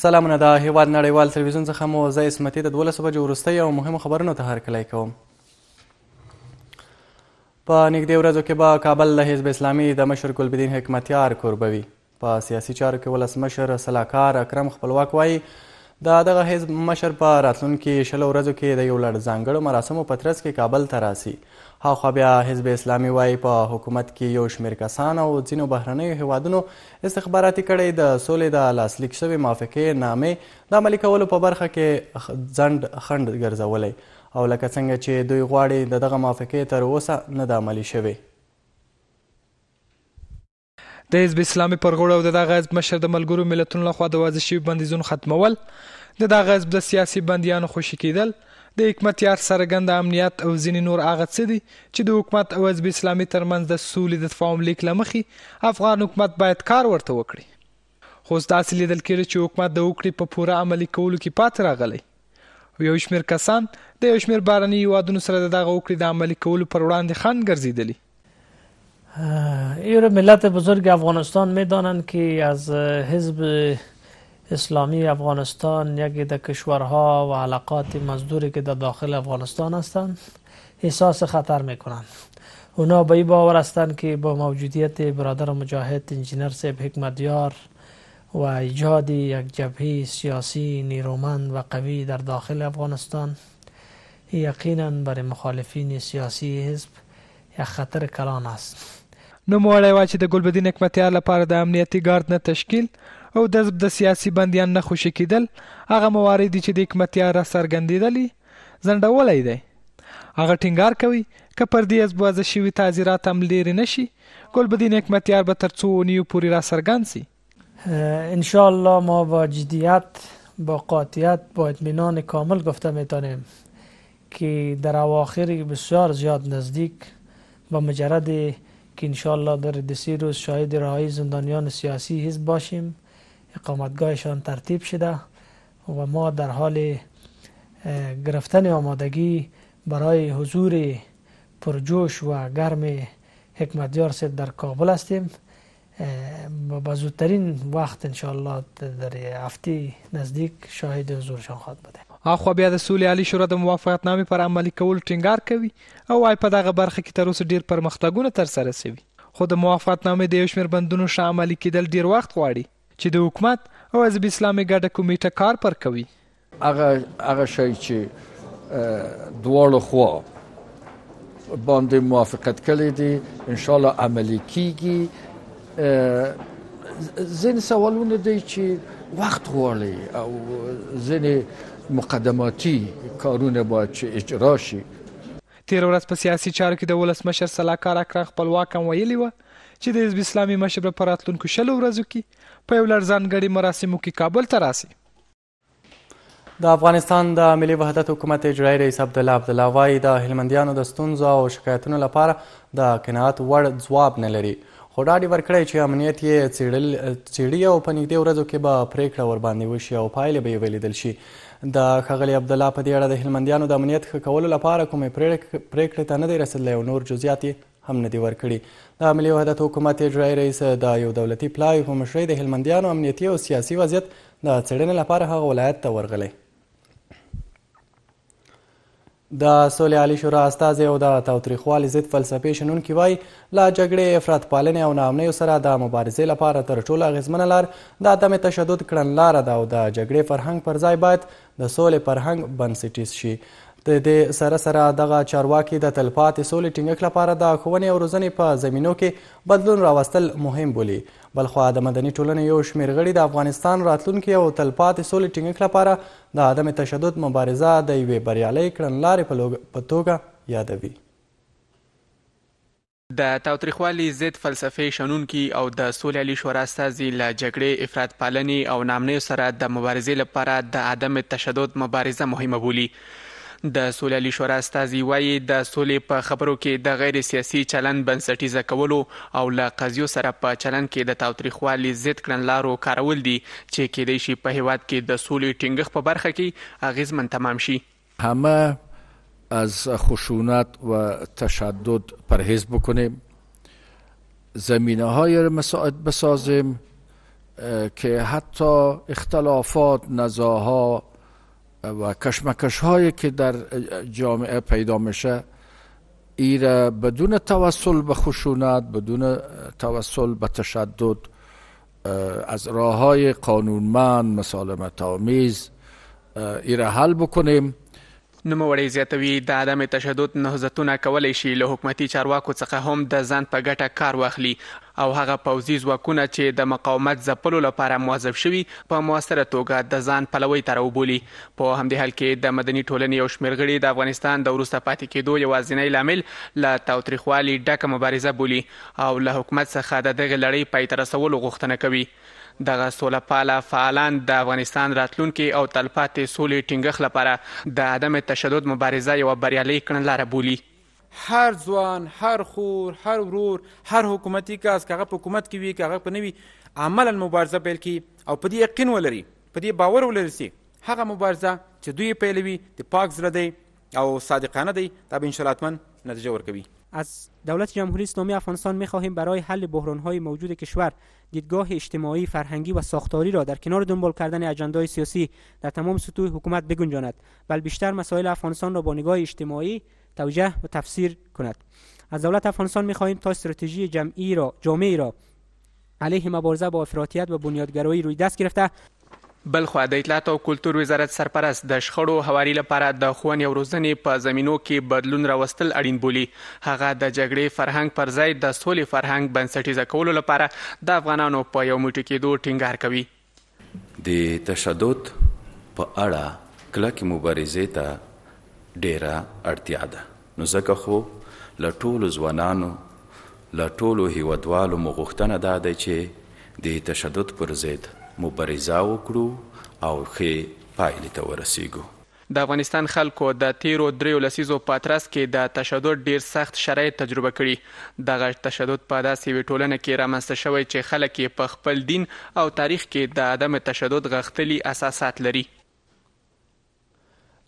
سلامونه د هیواد نړیوال تلویزیون څخه مو زه اسمتي د دولسو بجو وروستۍ او مهمو خبرونو ته هرکلی کوم په نږدې ورځو کې به کابل د حزب اسلامي د مشر ګلبدین حکمتیار کوربه وي په سیاسي چارو کې ولسمشر سلاکار اکرم خپلواک وایي د دغه حزب مشر په راتلونکي شلو ورځو کې د یو لړ ځانګړو مراسمو په ترڅ کې کابل ته راسي هاخوا بیا حزب اسلامي وایي په حکومت کې یو شمېر کسان او ځینو بهرنیو هیوادونو استخباراتي کړۍ د سولې د لاسلیک شوې موافقې نامې د عملي کولو په برخه کې ځنډ خنډ ګرځولی او لکه څنګه چې دوی غواړي د دغه موافقې تر اوسه نه ده عملي شوې. د حزب اسلامي پر غړو او د دغه حزب مشر د ملګرو ملتونو لخوا د وضع شوي بندیزونو ختمول، د دغه حزب د سیاسي بندیانو خوشي کېدل، د حکمت یار څرګند امنیت او ځینې نور هغه څه دي چې د حکومت او حزب اسلامي ترمنځ د سولې د تفاهم لیک له مخې افغان حکومت باید کار ورته وکړي. خو اوس داسې لیدل کېږي چې حکومت د هوکړې په پوره عملي کولو کې پاتې راغلی او یو شمېر کسان د یو شمېر بهرنیو هېوادونو سره د دغه هوکړې د عملي کولو پر وړاندې خنډ ګرځېدلي. ایره ملت بزرگ افغانستان میدانند که از حزب اسلامی افغانستان یکی در کشورها و علاقات مزدوری که در داخل افغانستان هستند احساس خطر میکنند اونا به این باور هستند که با موجودیت برادر مجاهد انجینر سیب حکمتیار و ایجاد یک جبهه سیاسی نیرومند و قوی در داخل افغانستان یقینا برای مخالفین سیاسی حزب یک خطر کلان است. نوموړی وایي چې د ګلبدین حکمتیار لپاره د امنیتي ګارد نه تشکیل او د حزب د سیاسي بندیان نه خوشې کیدل هغه موارد دي چې د حکمتیار را څرګندیدل یې ځنډولی دی. هغه ټینګار کوي که پر دې حزب وضع شوي تعزیرات هم لیرې نه شي ګلبدین حکمتیار به تر څو اونیو پورې را څرګند شي. ان شاء الله ما با جدیت با قاطعیت با اطمینان کامل گفته میتونیم که در اواخر بسیار زیاد نزدیک با مجرد که ان شاء الله در دسی روز شاهد رهایی زندانیان سیاسی حزب باشیم اقامتگاهشان ترتیب شده و ما در حال گرفتن آمادگی برای حضور پرجوش و گرم حکمتیار صاحب در کابل هستیم به زودترین وخت ان شاء الله در هفته نزدیک شاهد حضورشان خواهد بوده اخوا بیا د سولې عالی شورا د موافقتنامې پر عملي کولو ټینګار کوي او وايي په دغه برخه کې تر اوسه ډیر پرمختګونه ترسره شوي خو د موافقتنامې د یو شمېر بندونو ښه عملي کېدل ډیر وخت غواړي چې د حکومت او حزب اسلامي ګډه کمیټه کار پر کوي هغه هغه شی چې دواړو خوا باندې موافقت کړی دی ان شاء الله عملی کیږي ځین سوالونه دی چې وخت غواړي او ځین مقدماتي کارونه باید چې اجرا شي تیر ورځ په سیاسي چارو کې د ولسمشر سلاکار اکرم خپلواک هم ویلي و چې د حزب اسلامي مشر په راتلونکو شلو ورځو کې په یو لړ ځانګړي مراسمو کې کابل ته راسي د افغانستان د ملي وحدت حکومت اجرایي رئیس عبدالله عبدالله وایي د هلمندیانو د ستونزو او شکایتونو لپاره د قناعت وړ ځواب نه لري خو ډاډ یې ورکړی چې امنیت یې څېړي او په نږدې ورځو کې به پرېکړه ورباندې وشي او پایلې به یې ولیدل شي د ښاغلي عبدالله په دې اړه د هلمندیانو د امنیت ښه کولو لپاره کومې پرېکړې ته نه دی رسېدلی او نور جزیات یې هم نه دي ورکړي د ملي وحدت حکومت اجرایي رئیس د یو دولتي پلاوي په مشرۍ د هلمندیانو امنیتي او سیاسي وضعیت د څېړنې لپاره هغه ولایت ته ورغلی د سولې عالي شورا استازی او د تاوتریخوالي ضد فلسفې شنونکي وایي له جګړې افراط پالنې او ناامنیو سره د مبارزې لپاره تر ټولو اغیزمنه لار د عدم تشدد کړنلاره ده او د جګړې فرهنګ پر ځای باید د سولې فرهنګ بنسټیز شي. د دې سره سره دغه چارواکي د تلپاتې سولې ټینګښت لپاره د ښوونې او روزنې په زمینو کې بدلون راوستل مهم بولي. بلخوا د مدني ټولنې یو شمېر غړي د افغانستان راتلونکې او تلپاتې سولې ټینګښت لپاره د عدم تشدد مبارزه د یوې بریالۍ کړنلارې په توګه یادوي. د تاوتریخوالي ضد فلسفې شنونکي او د سولې عالي شورا استازي له جګړې، افراط پالنې او ناامنیو سره د مبارزې لپاره د عدم تشدد مبارزه مهمه بولي. د سولې عالي شورا استازي وايي، د سولې په خبرو کې د غیر سیاسي چلند بنسټیزه کولو او له قضیو سره په چلند کې د تاوتریخوالي ضد کړنلارو کارول دي چې کېدای شي په هېواد کې د سولې ټینګښت په برخه کې اغېزمن تمام شي. همه از خشونت و تشدد پرهیز بکنیم زمینه های مساعد بسازیم که حتی اختلافات نزاها و کشمکش هایی که در جامعه پیدا میشه ایره بدون توسل به خشونت بدون توسل به تشدد از راه های قانونمند مسالمت آمیز ای را حل بکنیم نوموړی زیاتوي د عدم تشدد نهضتونه کولی شي له حکومتي چارواکو څخه هم د ځان په ګټه کار واخلي او هغه پوځي ځواکونه چې د مقاومت ځپلو لپاره موظف شوي په موثره توګه د ځان پلوۍ ته راوبولي په همدې حال کې د مدني ټولنې یو شمېر غړي د افغانستان د وروسته پاتې کېدو یوازینی لامل له تاوتریخوالي ډکه مبارزه بولي او له حکومت څخه د دغې لړۍ پای ته رسولو غوښتنه کوي. دغه سوله پاله فعالان د افغانستان راتلونکې او تلپاتې سولې ټینګښت لپاره د عدم تشدد مبارزه یوه بریالۍ کړنلاره بولي. هر ځوان، هر خور، هر ورور، هر حکومتي کس که هغه په حکومت کې وي که هغه په نه وي عملاً مبارزه پیل کړي او په دې یقین ولري، په دې باور ولري چې هغه مبارزه چې دوی یې پیلوي د پاک زړه دی او صادقانه دی دا به انشاءالله حتما نتیجه ورکوي از دولت جمهوری اسلامی افغانستان میخواهیم برای حل بحرانهای موجود کشور دیدگاه اجتماعی فرهنگی و ساختاری را در کنار دنبال کردن اجندای سیاسی در تمام سطوح حکومت بگنجاند بل بیشتر مسائل افغانستان را با نگاه اجتماعی توجه و تفسیر کند از دولت افغانستان میخواهیم تا استراتژی جمعی را جامعی را علیه مبارزه با افراطیت و بنیادگرایی روی دست گرفته بلخوا د اطلاعات او کلتور وزارت سرپرست د شخړو هواري لپاره د ښوونې او روزنې په زمینو کې بدلون راوستل اړین بولي. هغه د جګړې فرهنګ پر ځای د سولې فرهنګ بنسټیزه کولو لپاره د افغانانو په یو موټي کېدو ټینګار کوي. د تشدد په اړه کلکې مبارزې ته ډېره اړتیا ده نو ځکه خو له ټولو ځوانانو له ټولو هیوادوالو مو غوښتنه دا ده چې د تشدد پر ضد مبارزه وکړو او ښې پایلې ته ورسیږو. د افغانستان خلکو د تېرو درېیو لسیزو په ترڅ کې د تشدد ډېر سخت شرایط تجربه کړي. دغه تشدد په داسې یوې ټولنه کې رامنځته شوی چې خلک یې په خپل دین او تاریخ کې د عدم تشدد غښتلي اساسات لري.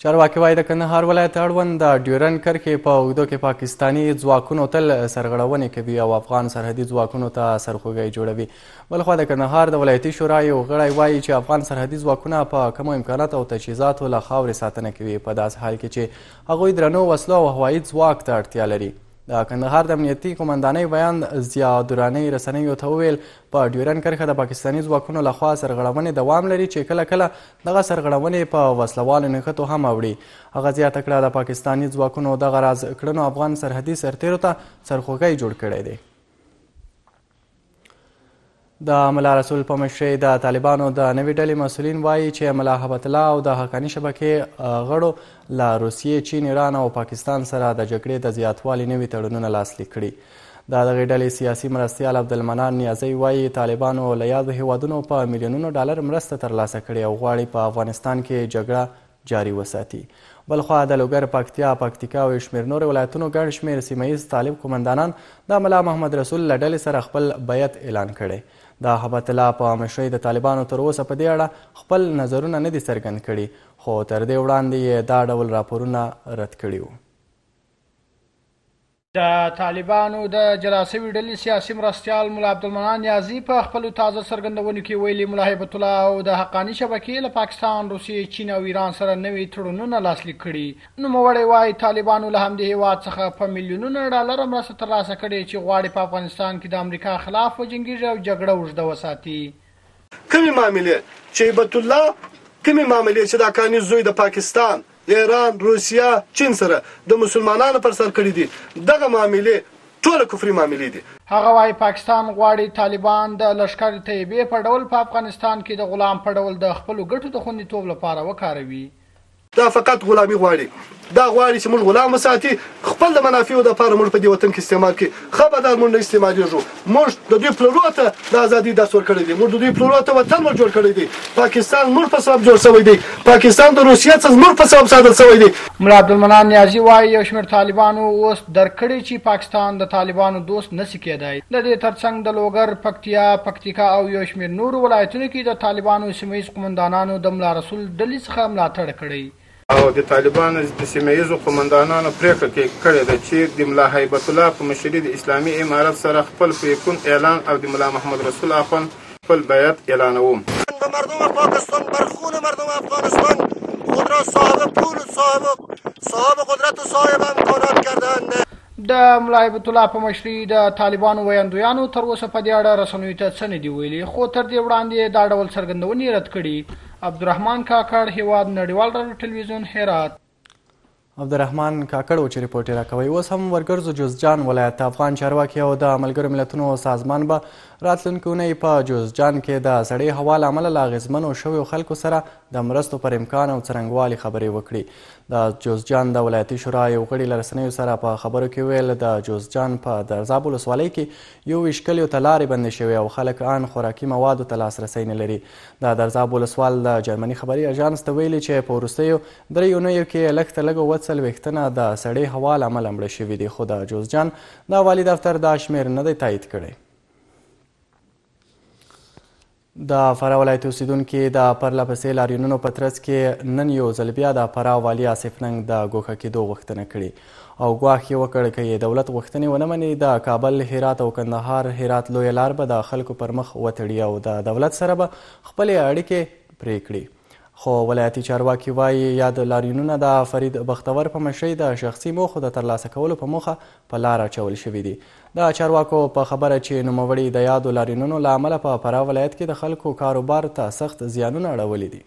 چارواکي وايي، د کندهار ولایت اړوند د ډیورنډ کرښې په اوږدو کې پاکستاني ځواکونو تل سرغړونې کوي او افغان سرحدي ځواکونو ته سرخوږی جوړوي. بلخوا د کندهار د ولایتي شورا یو غړی وایي چې افغان سرحدي ځواکونه په کمو امکاناتو او تجهیزاتو له خاورې ساتنه کوي په داسې حال کې چې هغوی درنو وسلو او هوایي ځواک ته اړتیا لري د کندهار د امنیتي قومندانۍ ویاند ضیا دراني رسنیو ته وویل په ډیورن کرښه د پاکستاني ځواکونو لخوا سرغړونې دوام لري چې کله کله دغه سرغړونې په وسلوالو نښتو هم اوړي هغه زیاته کړه د پاکستاني ځواکونو دغه راز کړنو افغان سرحدي سرتیرو ته سرخوږی جوړ کړی دی د ملا رسول په مشرۍ د طالبانو د نوې ډلې مسولین وایي چې ملا هبت الله او د حقاني شبکې غړو له روسیې چین ایران او پاکستان سره د جګړې د زیاتوالي نوي تړونونه لاسلیک کړي د دغې ډلې سیاسي مرستیال عبدالمنان نیازی وایي طالبانو له یادو هیوادونو په میلیونونو ډالر مرسته ترلاسه کړې او غواړي په افغانستان کې جګړه جاري وساتي. بلخوا د لوګر، پکتیا، پکتیکا او یو شمېر نورو ولایتونو ګڼ شمېر سیمه ییز طالب قومندانان د ملا محمد رسول له ډلې سره خپل بیعت اعلان کړی. د هبت الله په مشرۍ د طالبانو تر اوسه په دې اړه خپل نظرونه نه دي څرګند کړي، خو تر دې وړاندې یې دا ډول راپورونه رد کړي وو. د طالبانو د جلا سوي ډلې سیاسي مرستیال ملا عبدالمنان نیازي په خپلو تازه څرګندونو کې ویلي ملا هیبت الله او د حقاني شبکې له پاکستان، روسیې، چین او ایران سره نوي تړونونه لاسلیک کړي. نوموړی وایي طالبانو له همدې هېواد څخه په میلیونونه ډالر مرسته ترلاسه کړې چې غواړي په افغانستان کې د امریکا خلاف وجنګیږي او جګړه اوږده وساتي. کومې معاملې چې هبت الله کومې معاملې چې د اکاني زوی د پاکستان، ایران، روسیه، چین سره د مسلمانانو پر سر کړې دي دغه معاملې ټوله کفري معاملې دي. هغه وايي پاکستان غواړي طالبان د لښکر طیبې په ډول په افغانستان کې د غلام په ډول د خپلو ګټو د خوندیتوب لپاره وکاروي. دا فقط غلامي غواړي دا غواړي چې موږ غلام وساتي خپل د منافعو لپاره موږ په دې وطن کې استعمال کړي خبردار موږ نه استعمالیږو موږ د دوی پلرو ته د ازادۍ درس ورکړی دی موږ د دوی پلرو ته وطن ور جوړ کړی دی پاکستان موږ په سبب جوړ شوی دی پاکستان د روسیې څخه موږ په سبب ساتل شوی دی ملا عبدالمنان نیازی وايي یو شمېر طالبانو اوس درک کړي چي پاکستان د طالبانو دوست نه سي کېدای. د دې تر څنګ د لوګر، پکتيا، پکتيکا او يو شمېر نورو ولايتونو کي د طالبانو سيمه ييز قومندانانو د ملا رسول ډلي څخه ملاتړ کړی او د طالبانو د سيمه ييزو قومندانانو پرېکړه کي کړې ده چي د ملا هيبت الله په مشري د اسلامي امارت سره خپل پرېکون اعلان او د ملا محمد رسول اخوند خپل بیعت اعلانوم. به مردم پاکستان بر خون مردم افغانستان خود را صاحب پول و صاحب صاحب قدرت و صاحب امکانات کردند د ملا هیبت الله په مشري د طالبانو ویاندویانو تر اوسه په دې اړه رسنیو ته څه نه دي ویلي خو تر دې وړاندې دا ډول څرګندونې رد کړي عبدالرحمن کاکړ هیواد نړیوال راډیو ټلویزیون هرات عبدالرحمن کاکړ و چې رپورټ یې راکوی اوس هم ورګرځو جوزجان ولایت ته افغان چارواکي او د ملګرو ملتونو سازمان به راتلونکې اونۍ په جوزجان کې د سړې هوا له امله له اغېزمنو شویو خلکو سره د مرستو پر امکان او څرنګوالي خبرې وکړي د جوزجان د ولایتي شورا یو غړي له رسنیو سره په خبرو کې ویل د جوزجان په درزاب ولسوالۍ کې یو ویشت کلیو ته لارې بندې شوې او خلک ان خوراکي موادو ته لاسرسی نه لري د درزاب ولسوال د جرمني خبري اژانس ته ویلي چې په وروستیو درې اونیو کې یې لږ تر لږه اووه څلوېښت تنه د سړې هوا له امله مړه شوي دي، خو د جوزجان د والي دفتر دا شمېر نه دی تایید کړی. د فراه ولایت اوسیدونکي د پرله پسې لاریونونو په ترڅ کې نن یو ځل بیا د فراه والي آصف ننګ د ګوښه کېدو غوښتنه کړې او ګواښ یې وکړ که یې دولت غوښتنې ونه مني د کابل هرات او کندهار هرات لویه لار به د خلکو پر مخ وتړي او د دولت سره به خپلې اړیکې پرې کړي خو ولایتي چارواکي وایي یاد لاریونونه د فرید بختور په مشرۍ د شخصي موخو د ترلاسه کولو په موخه په لار اچول شوي دي د چارواکو په خبره چې نوموړي د یادو لاریونونو له امله په فراه ولایت کې د خلکو کاروبار ته سخت زیانونه اړولي دي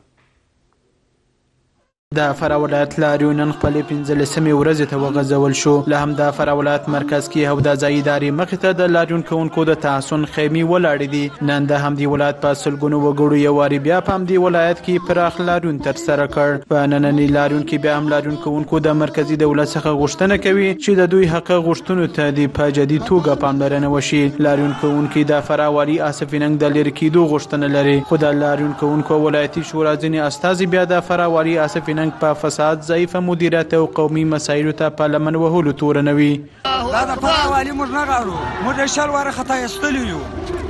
د فراه ولایت لاریو نن خپلې پنځلسمې ورځې ته وغځول شو له همدا فراه ولایت مرکز کې او د ځایي ادارې مخې ته د لاریون کوونکو د تحسن خیمې ولاړې دي نن د همدې ولایت په سلګونو وګړو یو وارې بیا په همدې ولایت کې پراخ لاریون ترسره کړ. په ننني لاریون کې بیا هم لاریون کوونکو د مرکزي دولت څخه غوښتنه کوي چې د دوی حقه غوښتنو ته دې په جدي توګه پاملرنه وشي. لاریون کوونکي د فراه والي آصف اننګ د لیرې کیدو غوښتنه لري، خو د لاریون کوونکو ولایتي شورا ځینې استازي بیا د فراه والي آصف اننګ په فساد، ضعیفه مدیریت او قومي مسایلو ته په لمن وهلو تورنوي. دا د فراه والي موږ نه غواړو موږ یې شل واره خطا ایستلي یو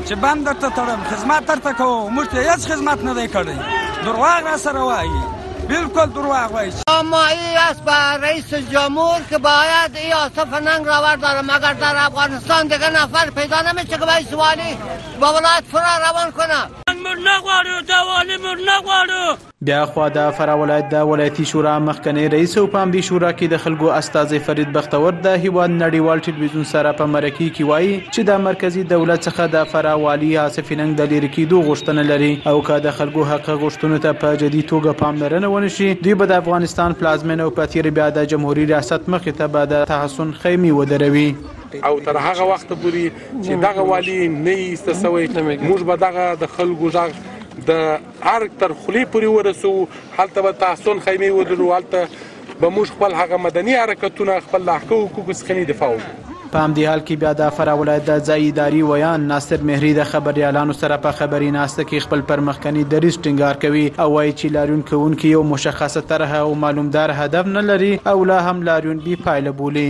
چې بند درته تړم خدمت درته کوو موږ ته هېڅ خدمت نه دی کړی درواغ را سره وایي بالکل درواغ وایي مایی است به رئیس جمهور که باید ای آصف ننگ را برداره مگر در افغانستان دیگه نفر پیدا نمیشه که باید والی به ولایت فرا روان کنه موږ نه غواړو دا والی موږ نه غواړو بیا خوا د فراه ولایت د ولایتي شورا مخکنی رئیس او په همدې شورا کې د خلکو استازی فرید بختور د هیواد نړیوال ټلویزیون سره په مرکې کې وایي چې د مرکزي دولت څخه د فراه والي آصف ننګ د لیرې کیدو غوښتنه لري او که د خلکو حق غوښتنو ته په جدي توګه پاملرنه ونه شي دوی به د افغانستان پلازمینه او په تیر بیا د جمهوري ریاست مخې ته به د تحسن خیمې ودروي. او تر هغه وخته پورې چې دغه والي نه وي ایسته شوی موږ به دغه د خلکو غږ د ارګ تر خولې پورې ورسوو، هلته به تحصن خیمې ودرو، هلته به موږ خپل هغه مدني حرکتونه، خپل له حقه حقوقو څخني دفاع وکړو. په همدې حال کې بیا د فراه ولایت د ځايي اداري ویاند ناصر مهري د خبریالانو سره په خبري ناسته کې خپل پر مخکني دریځ ټینګار کوي او وايي چې لاریون کوونکي یو مشخصه طرحه او معلومدار هدف نه لري او لا هم لاریون بې پایله بولي.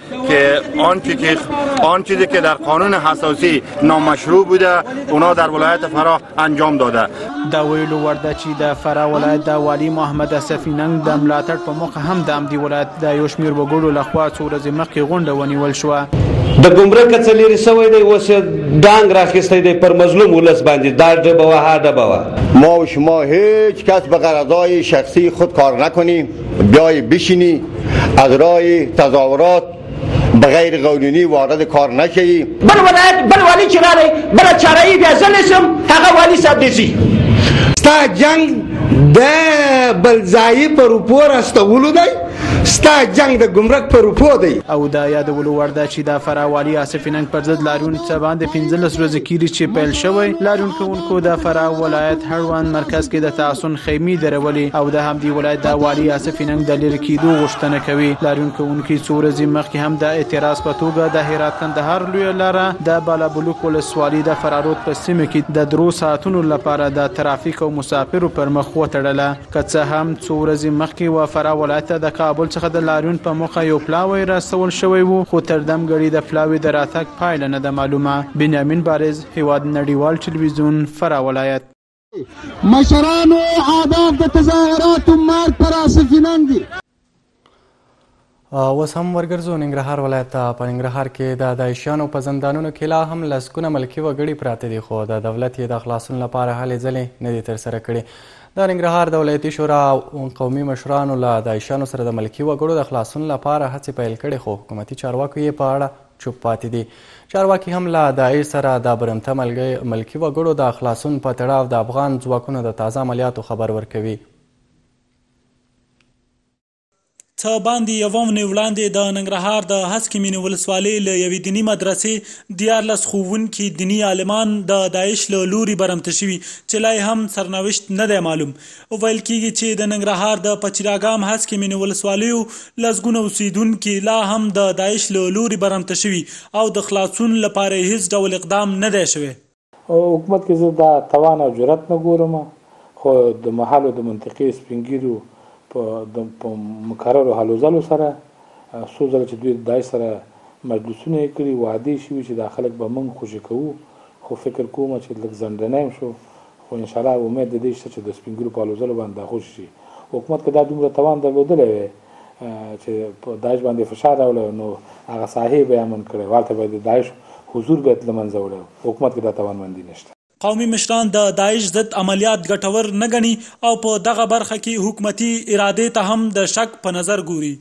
که آن چی که آن چیزی که در قانون حساسی نامشروع بوده اونا در ولایت فرا انجام داده د ویلو وړ ده چې د فراه ولایت د والي محمد اصفي ننګ د ملاتړ په موخه هم د همدې ولایت د یو شمېر وګړو لخوا څو ورځې مخکې غونډه ونیول شوه د ګمرک څخه لرې سوی دی اوس یې ډانګ راخیستی دی پر مظلوم ولس باندې دا ډبه وه ها ډبه وه ما و شما هیچ کس به غرضای شخصی خود کار نکنیم بیای بشینی از راه تظاهرات به غیر قانونی وارد کار نشی بل ولایت بل والی چې رالی بل چاره ای بیا زه نشم هغه والی صاحب دې ځي ستا جنګ د بل ځای پر روپو راستولو دی ستا جنګ د ګمرک پر روپو دی او دا یادولو وړ ده چې دا فرا والی آصف ننګ پر ضد لاریون څه باندې 15 ورځې کیږي چې پیل شوی لاریون کوونکي خو د فراه ولایت هړوند مرکز کې د تعصن خیمې درولې او د همدې ولایت د والي آصف ننګ د لرې کېدو غوښتنه کوي. لاریون کوونکي څو ورځې مخکې هم د اعتراض په توګه د هرات کندهار لویه لاره د بالابلوک ولسوالي د فراه رود په سیمه کې د درو ساعتونو لپاره د ترافیک او مسافرو پر مخ وتړله. که څه هم څو ورځې مخکې و فراه ولایت ته د کابل څخه د لاریون په موخه یو پلاوی را استول شوی و خو تر دم ګړي د پلاوي د راتګ پایله نه ده معلومه. بنیامین بارز. هېواد نړیوال ټلویزیون فراه ولایت. مشرانو اهداف د تظاهراتو مارک پر آسفینان دي. اوس هم ورګرځو ننګرهار ولایت ته په ننګرهار کې د داعشیانو په زندانونو کې لا هم لسګونه ملکي وګړي پراته دي خو د دولت یې د خلاصون لپاره هلې ځلې نه دي ترسره کړي د ننګرهار د ولایتي شورا او قومي مشرانو له داعشیانو سره د ملکي وګړو د خلاصون لپاره هڅې پیل کړې خو حکومتي چارواکو یې په اړه چوپ پاتې دي. چارواکي هم له داعش سره د برمته ملکي وګړو د خلاصون په تړاو د افغان ځواکونو د تازه عملیاتو خبر ورکوي. څه باندې یوه اونۍ وړاندې د ننګرهار د هسکې مینې ولسوالۍ له یوې دیني مدرسې دیارلس ښوونکي دیني عالمان د داعش له لوري برمته شوي چې لا یې هم سرنوشت نه دی معلوم. ویل کېږي چې د ننګرهار د پچیراګام هسکې مینې ولسوالیو لسګونه اوسېدونکي لا هم د داعش له لوري برمته شوي او د خلاصون لپاره یې هېڅ ډول اقدام نه دی شوی. حکومت کې زه دا توان او جرات نه ګورم، خو د محلو د منطقې سپین ږیرو په په مکررو هلو ځلو سره څو ځله چې دوی د داعش سره مجلسونه یې کړي، وعدې شوي چې دا خلک به موږ خوشې کوو، خو فکر کوم چې لږ ځنډنی هم شو، خو ان شاء الله امید د دې شته چې د سپین ږیرو په الوزلو باندې دا خوشې شي حکومت که دا دومره توان درلودلی وی چې په داعش باندې فشار راوړی نو هغه ساحې به امن کړی والته به د داعش حضور به تل منځه وړی حکومت کې دا توانمندي نشته قومي مشران د داعش ضد عملیات ګټور نه ګڼي او په دغه برخه کې حکومتي ارادې ته هم د شک په نظر ګوري.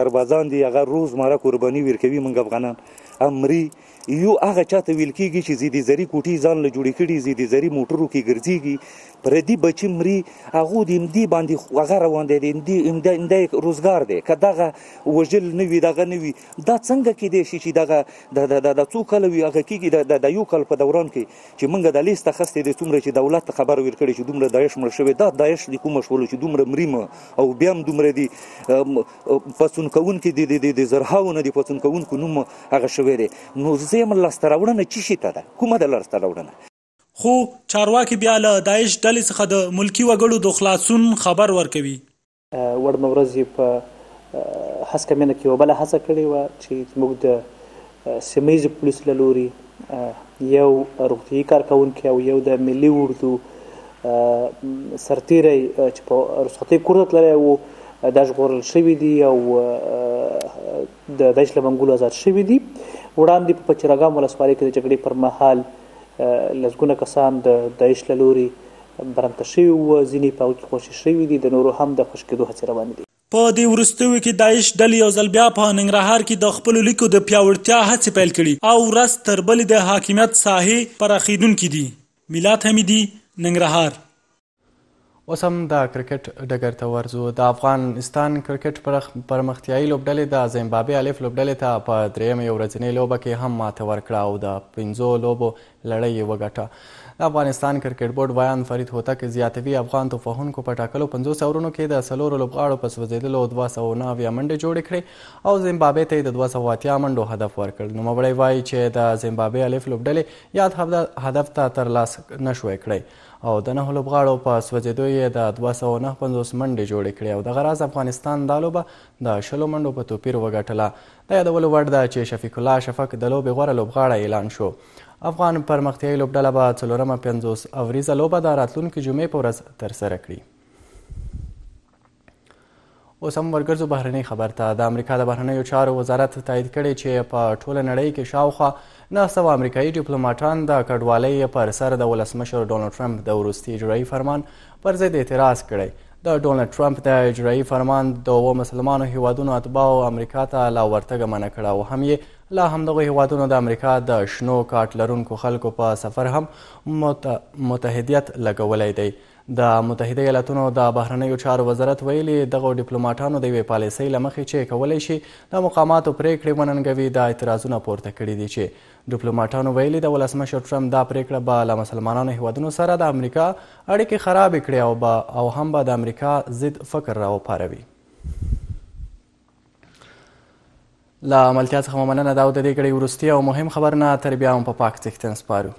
سربازان دي هغه روز مره قرباني ورکوي موږ افغانان امري یو هغه چاته ویل کیږي چې زیدي زری کوټي ځان له جوړې کړي زیدي زری موټرو کې ګرځيږي پردي بچي مري هغه د امدي باندې هغه روان دي د امدي امدا امدا روزګار دي کداغه وجل نه وي دغه نه وي دا څنګه کې دي شي چې دغه د د د څو کله وي هغه کېږي د د یو کال په دوران کې چی مونږ دا لیست اخستی دی څومره چی دولت خبر ورکړی چی دومره داعش مړ شوی دا داعش دی کومه شولو چی دومره مری مو او بیا هم دومره دی پڅون کوونکی دی دی دی زرهاو نه دی پڅون کوونکو نوم هغه شوی دی نو زیم لاسته راوړنه چی شي ته ده کومه د لاسته راوړنه خو چارواکي بیا له داعش ډلې څخه د ملکي وګړو د خلاصون خبر ورکوي. وړمه ورځ یې په هسکه مینه کې یوه بله هڅه کړې وه چې زموږ د سیمه ییزو پولیسو له لوري یو روغتیايي کارکوونکی او یو د ملي اردو سرتیری چې په رخصتۍ کور ته تللی و دا ژغورل شوي دي او د داعش له منګولو آزاد شوي دي وړاندې په پچراګام ولسوالۍ کې د جګړې پر مهال لسګونه کسان د داعش له لوري برمته شوي وو، ځینې په هغو کې خوشې شوي دي، د نورو هم د خوشې کېدو هڅې روانې دي. په دې وروستیو کې داعش ډلې یو ځل بیا په ننګرهار کې د خپلو لیکو د پیاوړتیا هڅې پیل کړي او ورځ تر بلې د حاکمیت ساحې پراخېدونکې دي. میلاد حمیدي، ننګرهار. اوس هم د کرکټ ډګر ته ورځو. د افغانستان کرکټ پرمختیايي لوبډلې د زیمبابوې الف لوبډلې ته په درېیمه یو ورځنۍ لوبه کې هم ماته ورکړه او د پنځو لوبو لړۍ یې وګټه. د افغانستان کرکټ بورډ ویاند فرید هوتک زیاتوي، افغان توپوهونکو په ټاکلو پنځوس اورونو کې د څلورو لوبغاړو په سوځېدلو دوه سوه او نهه اویا منډې جوړې کړې او زیمبابوې ته یې د دوه سوه اتیا منډو هدف ورکړ. نوموړی وايي چې د زیمبابوې الف لوبډلې یاد هدف ته تر لاس نه شوی کړی او د نهو لوبغاړو په سوځېدو یې د دوه سوه او نهه پنځوس منډې جوړې کړې او دغه راز افغانستان دا لوبه د شلو منډو په توپیر وګټله. د یادولو وړ ده چې شفیق الله شفق د لوبې غوره لوبغاړی اعلان شو. افغان پرمختیایي لوبډله به څلورمه پنځوس اوریزه لوبه د راتلونکې جمعې په ورځ ترسره کړي. اوس هم ورګرځو بهرنی خبر ته د امریکا د بهرنیو چارو وزارت تایید کړی چې په ټوله نړۍ کې شاوخوا ناسته و امریکایي ډیپلوماټان د کډوالۍ پر سر د ولسمشر ډونالډ ټرمپ د وروستي اجرایي فرمان پر ضد اعتراض کړی د ډونالډ ټرمپ د اجرایي فرمان دوو مسلمانو هیوادونو اتباعو امریکا ته لا ورتګه منع کړه او هم یې له همدغو هیوادونو د امریکا د شنو کارت لرونکو خلکو په سفر هم متحدیت لګولی دی د متحده ایالاتونو د بهرنیو چارو وزارت ویلي دغو ډیپلوماټانو د یوې پالیسۍ له مخې چې کولی شي د مقاماتو پریکړې وننګوي دا اعتراضونه پورته کړي دي چې ډیپلوماټانو ویلي د ولسمشر ټرمپ دا پریکړه به له مسلمانانو هیوادونو سره د امریکا اړیکې خرابې کړي او به او هم به د امریکا ضد فکر راوپاروي له عملتیا څخه مننه دا د دې ګړۍ وروستي او مهم خبرونه تر بیا هم په پاک څښتن سپارو